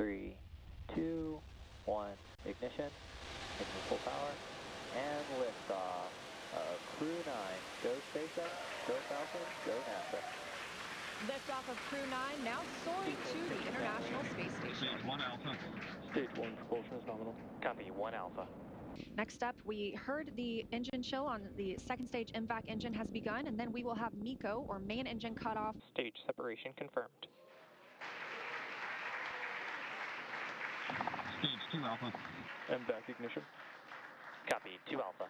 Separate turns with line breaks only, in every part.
three, two, one, ignition, engine full power, and liftoff. Uh, crew 9, go SpaceX, go Falcon, go NASA.
Liftoff of Crew 9 now soaring to the International Space Station.
Stage 1 Alpha.
Stage 1 propulsion is nominal.
Copy, 1 Alpha.
Next up, we heard the engine chill on the second stage MVAC engine has begun, and then we will have MECO, or main engine cutoff.
Stage separation confirmed.
Stage 2 Alpha.
MVAC ignition.
Copy, 2 Alpha.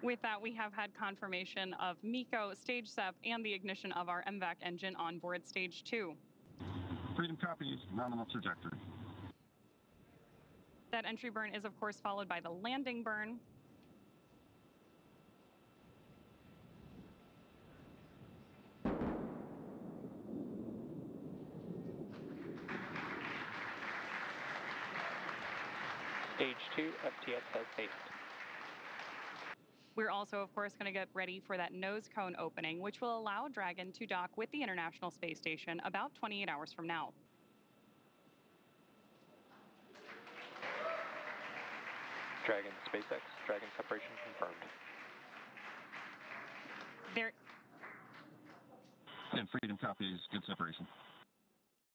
With that, we have had confirmation of MECO, stage SEP, and the ignition of our MVAC engine on board stage 2.
Freedom copies, nominal trajectory.
That entry burn is, of course, followed by the landing burn.
Stage 2, FTS has safed.
We're also, of course, going to get ready for that nose cone opening, which will allow Dragon to dock with the International Space Station about 28 hours from now.
Dragon SpaceX, Dragon separation confirmed.
There,
And Freedom copies, good separation.